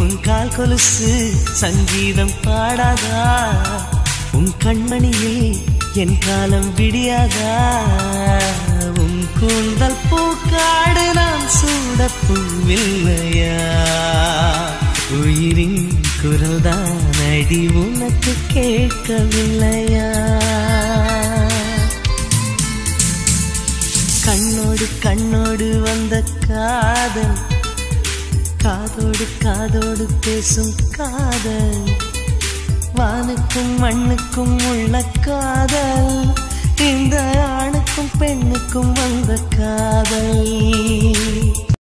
உன் கால் கொலுசு சங்கீதம் பாடாதா? உன் கண்மணியில் என் காலம் விடியாதா? உன் கூந்தல் பூக்காடு நான் சூட பூவில்லையா? உயிரின் குரல் தான் அடி உனக்கு கேட்கவில்லையா? கண்ணோடு கண்ணோடு வந்த காதல் காதோடு காதோடு பேசும் காதல். வானுக்கும் மண்ணுக்கும் உள்ள காதல். இந்த ஆணுக்கும் பெண்ணுக்கும் வந்த காதல்